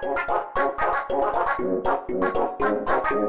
パッパッパッパッパッパッパッパッパッパッパッパッ。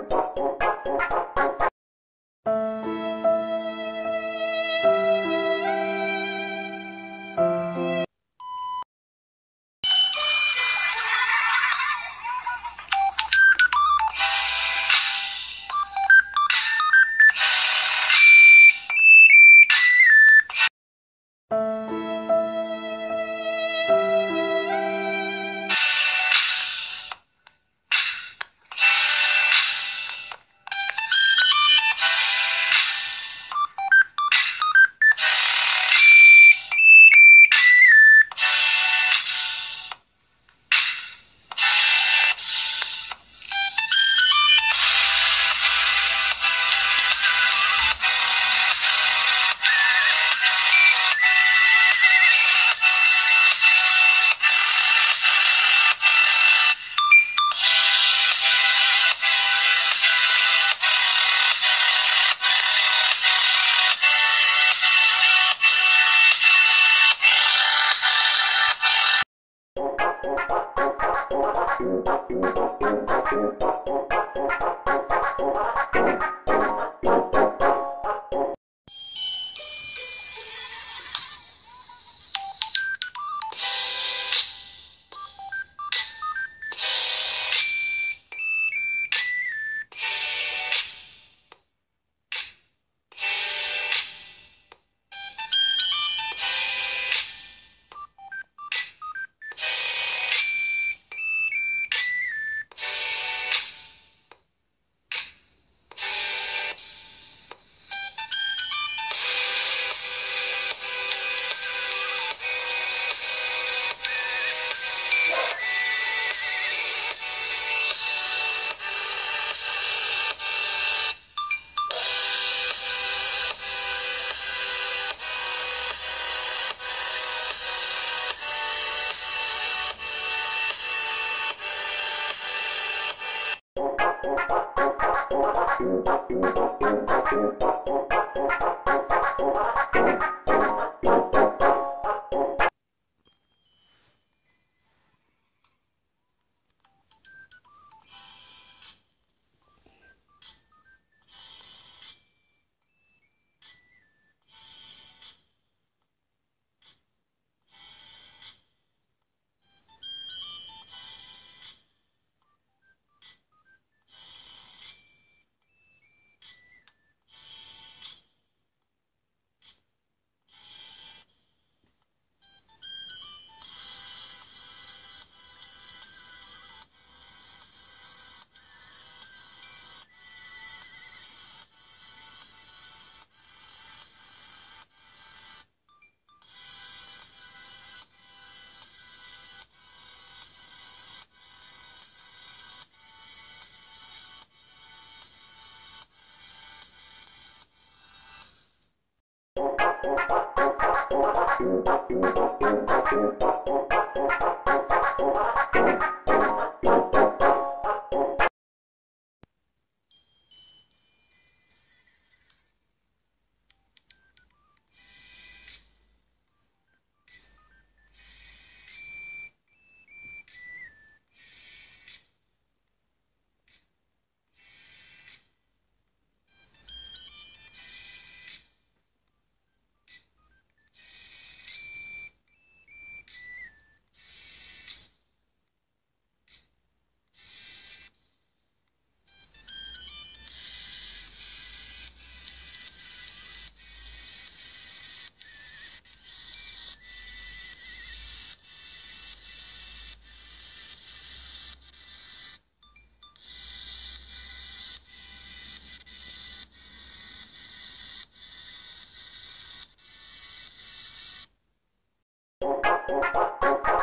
Thank you. Thank you. Thank you.